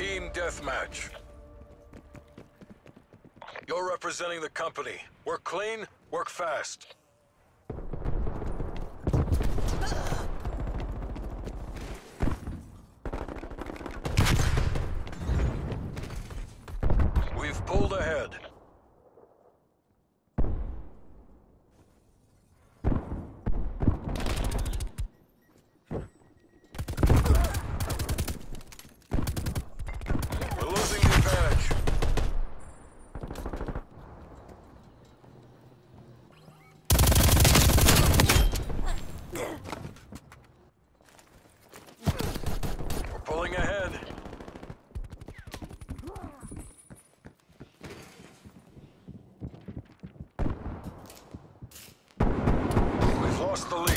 Team Deathmatch. You're representing the company. Work clean, work fast. We've pulled ahead. We're losing the advantage. We're pulling ahead. We've lost the lead.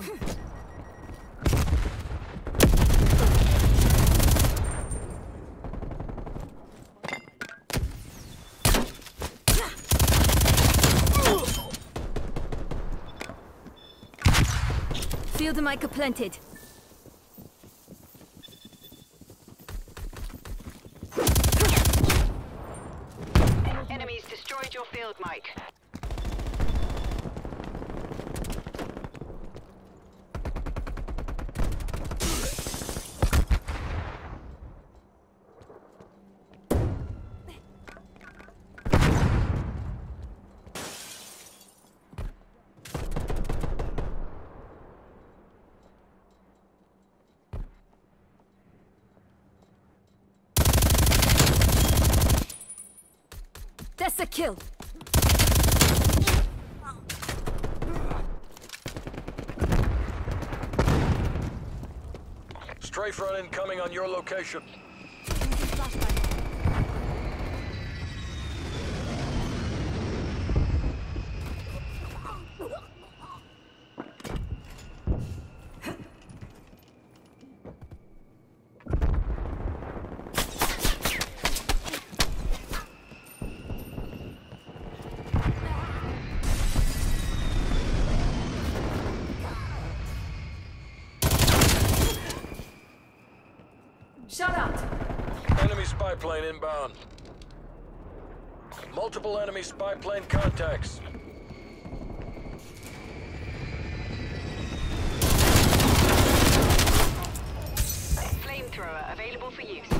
down! Field mic planted. Enemies destroyed your field mic. Kill! Strafe run incoming on your location. Plane inbound. Multiple enemy spy plane contacts. Flamethrower available for use.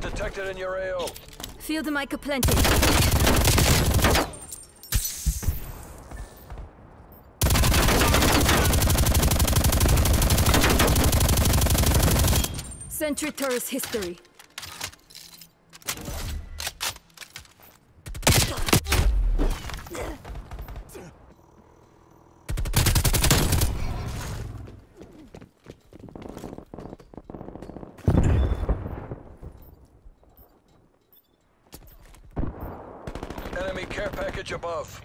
detected in your AO. Field mic planted. Sentry turret's history. Enemy care package above.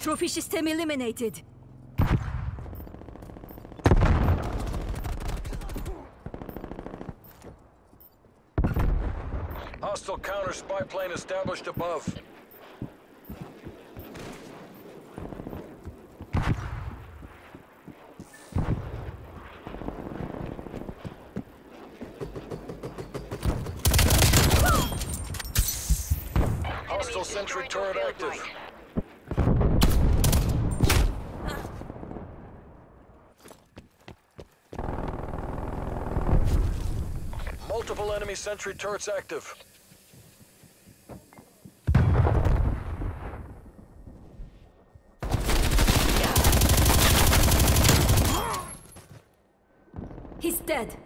Trophy system eliminated. Hostile counter spy plane established above. Hostile sentry turret active. Multiple enemy sentry turrets active. Dead.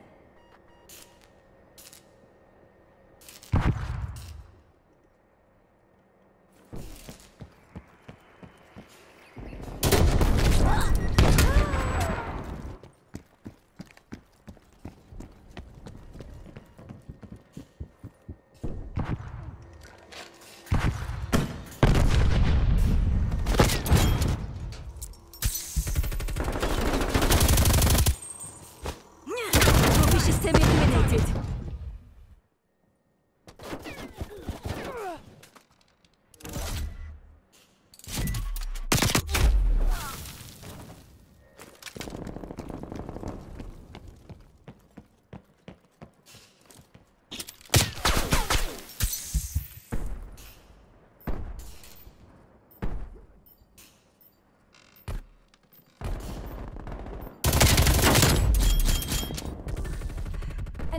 Trophy system eliminated.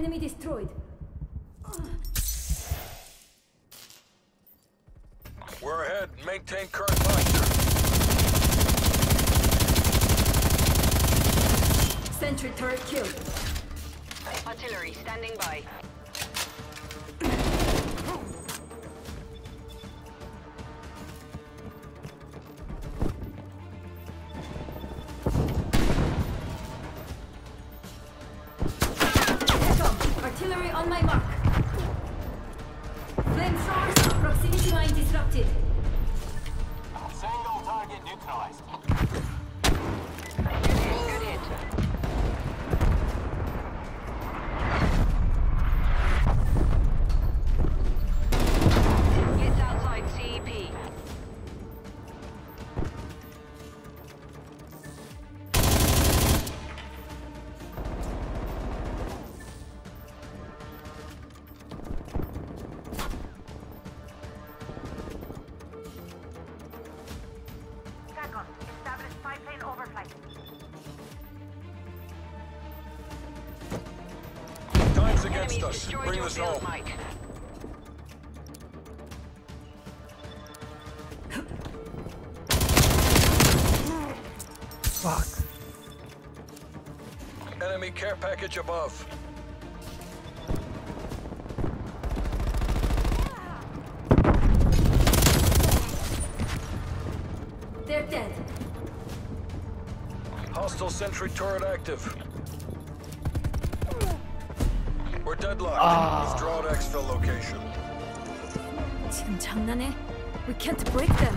Enemy destroyed. We're ahead. Maintain current posture. Sentry turret killed. Artillery standing by. Artillery on my mark. Flamethrowers, proximity mine disrupted. Single target neutralized. Good hit. Gets against us. Bring your this home. mic. Fuck. Enemy care package above. They're dead. Hostile sentry turret active. deadlocked. Ah. Withdraw to exfil location. 지금 장난해? We can't break them.